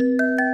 Música